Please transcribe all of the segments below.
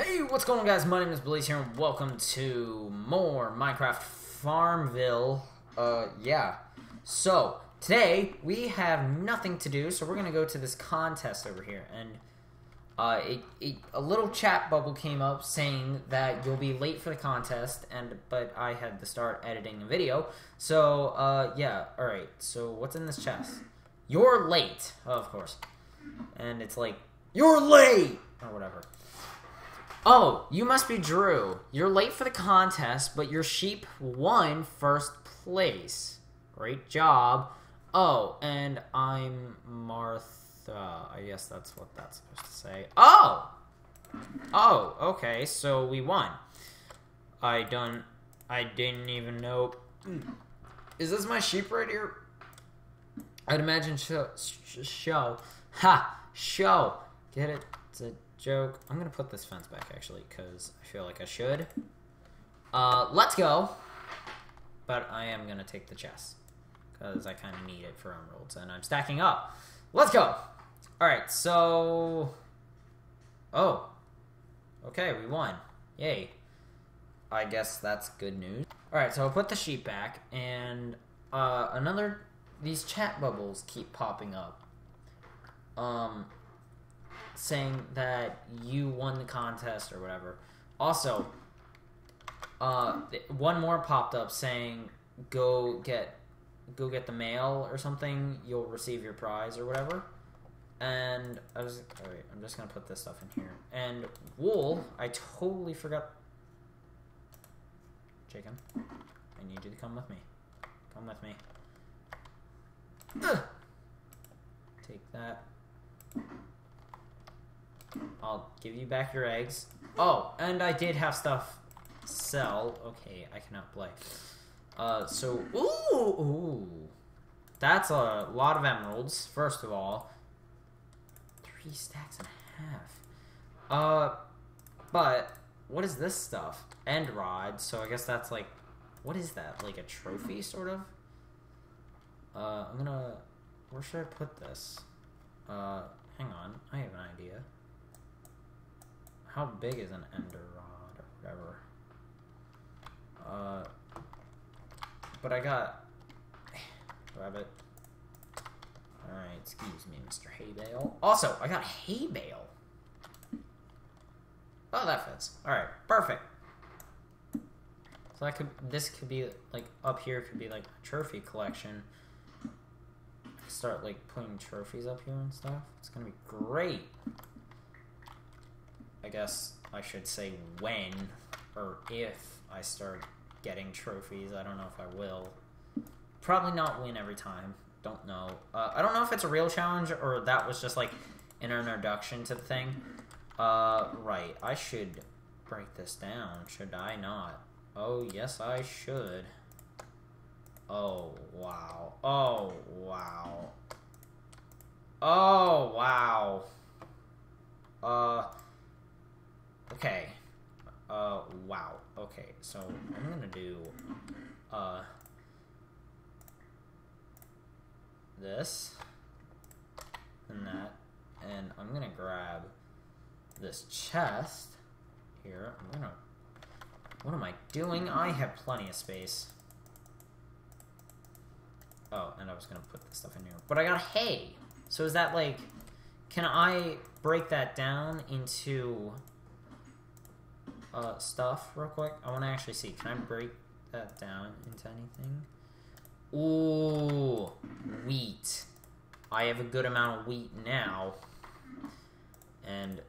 Hey, what's going on guys? My name is Blaze here and welcome to more Minecraft Farmville. Uh, yeah. So, today we have nothing to do, so we're gonna go to this contest over here. And, uh, it, it, a little chat bubble came up saying that you'll be late for the contest, and, but I had to start editing a video. So, uh, yeah, alright. So, what's in this chest? You're late, of course. And it's like, you're late! Or whatever. Oh, you must be Drew. You're late for the contest, but your sheep won first place. Great job. Oh, and I'm Martha. I guess that's what that's supposed to say. Oh! Oh, okay, so we won. I don't... I didn't even know... Hmm. Is this my sheep right here? I'd imagine show... sh- Show. Ha! Show! Get it? Joke. I'm gonna put this fence back actually because I feel like I should. Uh, let's go. But I am gonna take the chest because I kind of need it for emeralds, and I'm stacking up. Let's go. All right, so. Oh. Okay, we won. Yay. I guess that's good news. All right, so I'll put the sheep back, and uh, another. These chat bubbles keep popping up. Um, saying that you won the contest or whatever. Also, uh, one more popped up saying go get go get the mail or something. You'll receive your prize or whatever. And I was oh wait, I'm just gonna put this stuff in here. And wool, I totally forgot. Chicken, I need you to come with me. Come with me. Ugh. Take that. I'll give you back your eggs. Oh, and I did have stuff sell. Okay, I cannot play. Uh, so, ooh, ooh. That's a lot of emeralds, first of all. Three stacks and a half. Uh, but, what is this stuff? End rod, so I guess that's like, what is that? Like a trophy, sort of? Uh, I'm gonna, where should I put this? Uh, hang on, I have an idea. How big is an ender rod or whatever? Uh, but I got rabbit. All right, excuse me, Mr. Hay Bale. Also, I got hay bale. Oh, that fits. All right, perfect. So that could this could be like up here could be like a trophy collection. Start like putting trophies up here and stuff. It's gonna be great. I guess I should say when or if I start getting trophies. I don't know if I will. Probably not win every time. Don't know. Uh, I don't know if it's a real challenge or that was just like an introduction to the thing. Uh, right. I should break this down, should I not? Oh, yes, I should. Oh, wow. Oh, wow. Oh, wow. Uh... Okay. Uh, wow. Okay, so I'm gonna do, uh, this and that, and I'm gonna grab this chest here. I'm gonna, what am I doing? I have plenty of space. Oh, and I was gonna put this stuff in here. But I got hay! So is that like, can I break that down into uh, stuff real quick? I want to actually see. Can I break that down into anything? Ooh, wheat. I have a good amount of wheat now. And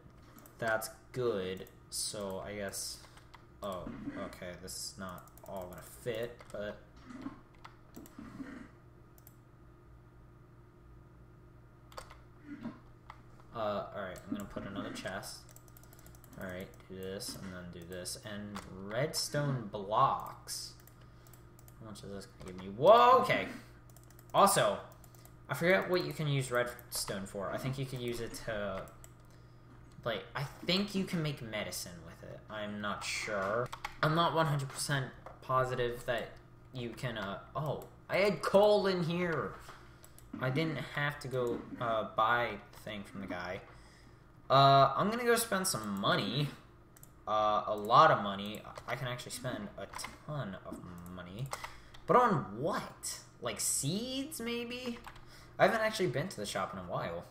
that's good. So I guess... Oh, okay. This is not all going to fit, but... Uh, alright. I'm to put another chest. Alright, do this, and then do this. And redstone blocks. How much is this going to give me? Whoa, okay. Also, I forget what you can use redstone for. I think you could use it to... Like, I think you can make medicine with it. I'm not sure. I'm not 100% positive that you can, uh... Oh, I had coal in here! I didn't have to go uh, buy the thing from the guy. Uh, I'm gonna go spend some money uh, a lot of money. I can actually spend a ton of money. But on what? Like seeds, maybe? I haven't actually been to the shop in a while.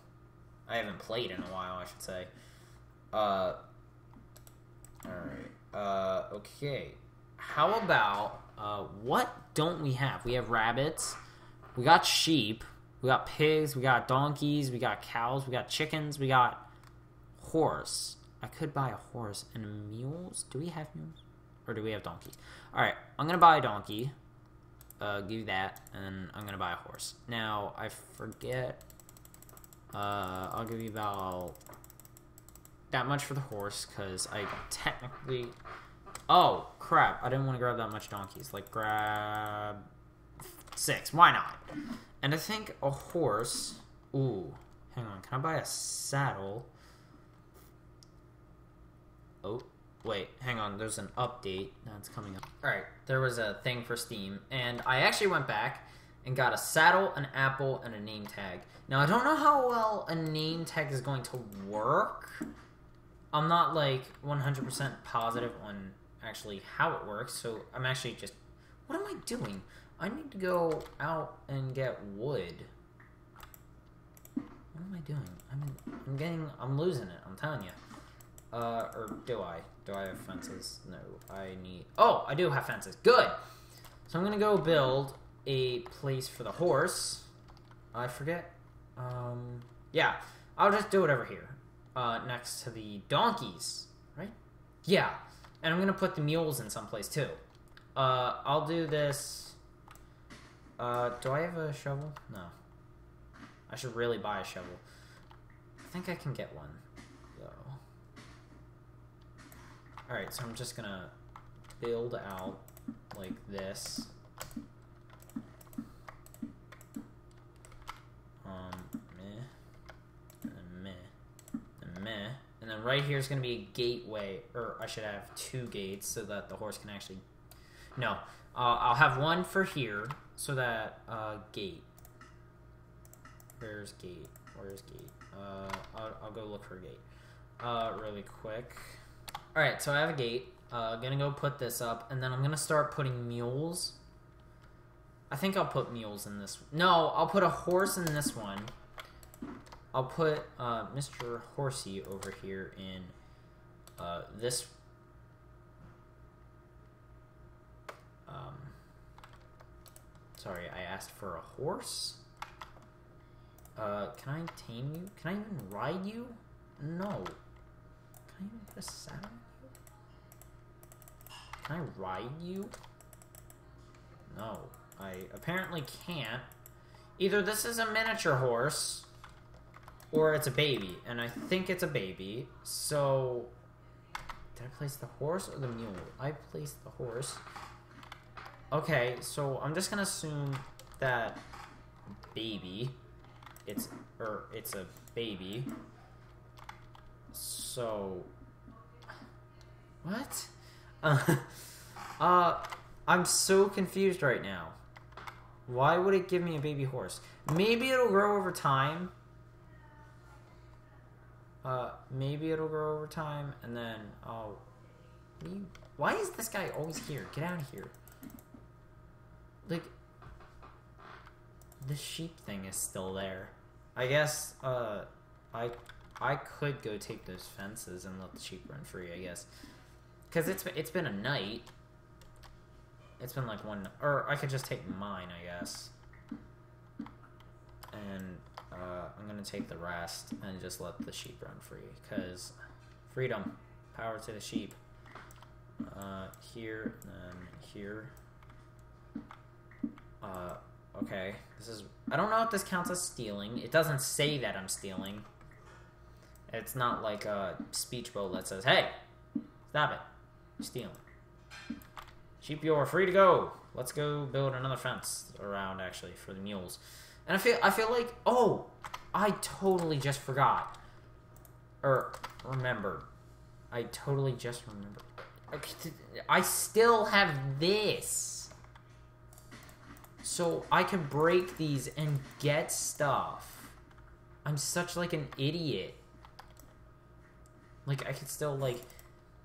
I haven't played in a while, I should say. Uh, alright. Uh, okay. How about, uh, what don't we have? We have rabbits. We got sheep. We got pigs. We got donkeys. We got cows. We got chickens. We got horse. I could buy a horse and mules. Do we have mules? Or do we have donkeys? Alright, I'm gonna buy a donkey. Uh, give you that, and I'm gonna buy a horse. Now, I forget. Uh, I'll give you about that much for the horse, because I technically... Oh, crap. I didn't want to grab that much donkeys. Like, grab six. Why not? And I think a horse... Ooh, hang on. Can I buy a saddle? Oh, wait, hang on. There's an update that's coming up. All right, there was a thing for Steam, and I actually went back and got a saddle, an apple, and a name tag. Now, I don't know how well a name tag is going to work. I'm not, like, 100% positive on actually how it works, so I'm actually just... What am I doing? I need to go out and get wood. What am I doing? I'm, I'm getting... I'm losing it, I'm telling you. Uh, or do I? Do I have fences? No, I need... Oh, I do have fences. Good! So I'm gonna go build a place for the horse. I forget. Um, yeah, I'll just do it over here. Uh, next to the donkeys, right? Yeah, and I'm gonna put the mules in someplace too. Uh, I'll do this... Uh, do I have a shovel? No. I should really buy a shovel. I think I can get one. Alright, so I'm just gonna build out like this. Um, meh, and meh, and meh. And then right here is to be a gateway, or I should have two gates so that the horse can actually... No, uh, I'll have one for here so that, uh, gate. Where's gate? Where's gate? Uh, I'll, I'll go look for a gate. Uh, really quick. Alright, so I have a gate. Uh, gonna go put this up, and then I'm gonna start putting mules. I think I'll put mules in this. No, I'll put a horse in this one. I'll put uh, Mr. Horsey over here in uh, this. Um, sorry, I asked for a horse. Uh, can I tame you? Can I even ride you? No. Can I even put a saddle? Can I ride you? No, I apparently can't. Either this is a miniature horse, or it's a baby, and I think it's a baby, so... Did I place the horse or the mule? I placed the horse. Okay, so I'm just gonna assume that baby, it's, or it's a baby. So, what? Uh, I'm so confused right now. Why would it give me a baby horse? Maybe it'll grow over time. Uh, maybe it'll grow over time, and then I'll... Why is this guy always here? Get out of here. Like, the sheep thing is still there. I guess, uh, I, I could go take those fences and let the sheep run free, I guess. Because it's, it's been a night. It's been like one... Or I could just take mine, I guess. And uh, I'm going to take the rest and just let the sheep run free. Because freedom. Power to the sheep. Uh, here, and here. Uh, okay. This is... I don't know if this counts as stealing. It doesn't say that I'm stealing. It's not like a speech bubble that says, Hey, stop it stealing. Sheep, you are free to go. Let's go build another fence around, actually, for the mules. And I feel, I feel like, oh, I totally just forgot. Or, remember. I totally just remember. I still have this. So I can break these and get stuff. I'm such, like, an idiot. Like, I could still, like